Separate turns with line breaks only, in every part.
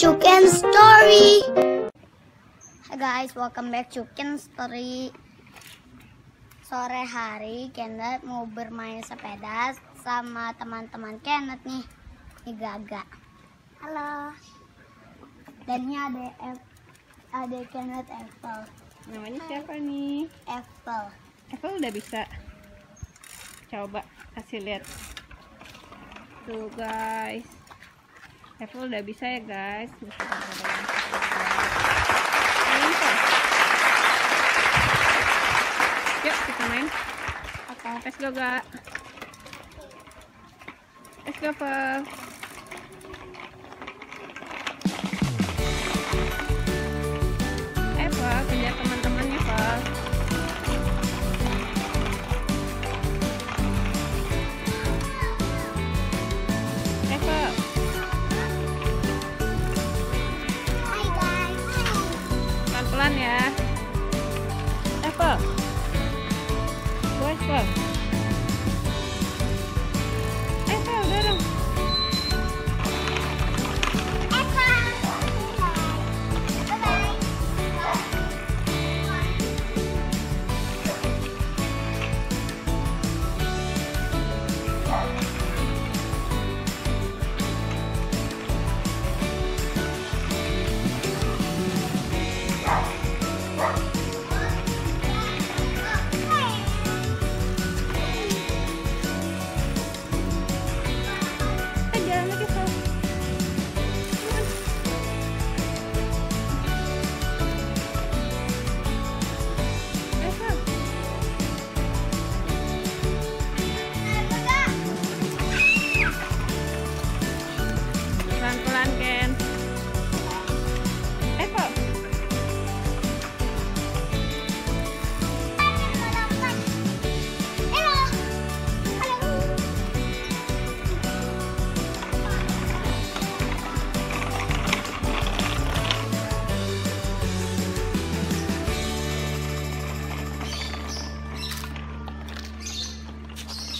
Chuken Story. Hai guys, welcome back Chuken Story. Sore hari Kenneth mau bermain sepeda sama teman-teman Kenneth nih. Ini Gaga. Halo. Dan ini ada ada Kenneth Apple.
Namanya siapa nih?
Apple.
Apple udah bisa. Coba kasih lihat. Tuh guys. Apple udah bisa ya guys. Yuk kita main.
Oke.
Let's go gak? Let's.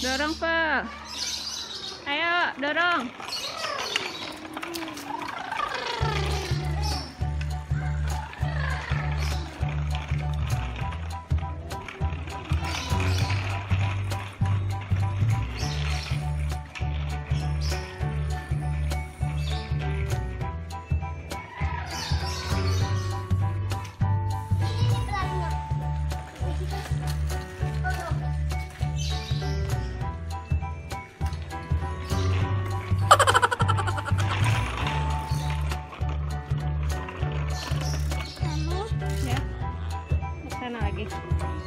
Dorong Pak. Ayo dorong.
ಹೋಗಿ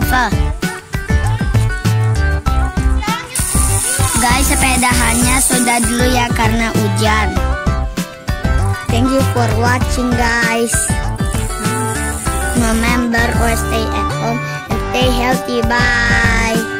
Vel Guys sepedahannya sudah dulu ya karena hujan. Thank you for watching guys. Remember always stay at home and stay healthy. Bye